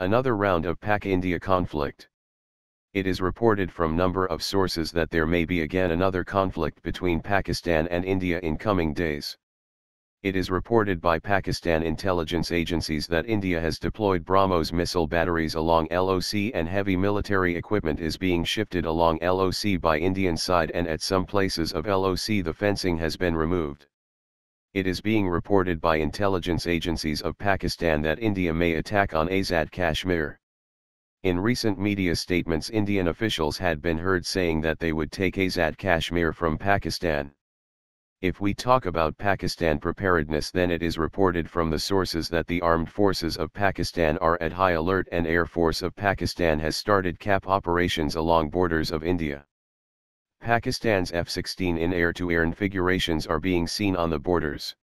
Another round of Pak-India conflict. It is reported from number of sources that there may be again another conflict between Pakistan and India in coming days. It is reported by Pakistan intelligence agencies that India has deployed BrahMos missile batteries along LOC and heavy military equipment is being shifted along LOC by Indian side and at some places of LOC the fencing has been removed. It is being reported by intelligence agencies of Pakistan that India may attack on Azad Kashmir. In recent media statements Indian officials had been heard saying that they would take Azad Kashmir from Pakistan. If we talk about Pakistan preparedness then it is reported from the sources that the armed forces of Pakistan are at high alert and Air Force of Pakistan has started cap operations along borders of India. Pakistan's F-16 in air-to-air configurations are being seen on the borders.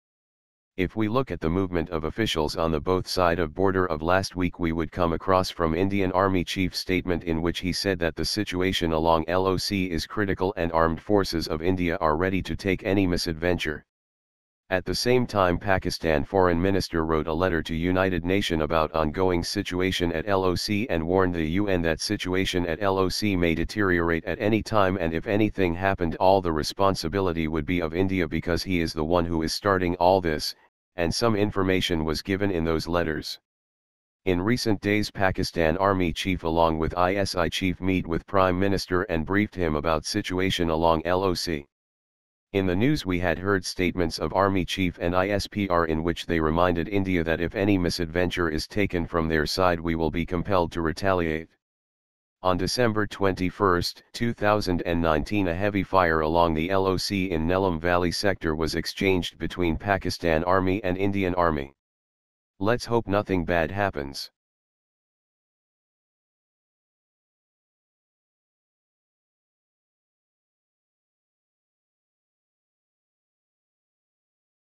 If we look at the movement of officials on the both side of border of last week we would come across from Indian Army Chief statement in which he said that the situation along LOC is critical and armed forces of India are ready to take any misadventure. At the same time Pakistan Foreign Minister wrote a letter to United Nation about ongoing situation at LOC and warned the UN that situation at LOC may deteriorate at any time and if anything happened all the responsibility would be of India because he is the one who is starting all this, and some information was given in those letters. In recent days Pakistan Army Chief along with ISI Chief meet with Prime Minister and briefed him about situation along LOC. In the news we had heard statements of Army Chief and ISPR in which they reminded India that if any misadventure is taken from their side we will be compelled to retaliate. On December 21, 2019 a heavy fire along the LOC in Neelum Valley sector was exchanged between Pakistan Army and Indian Army. Let's hope nothing bad happens.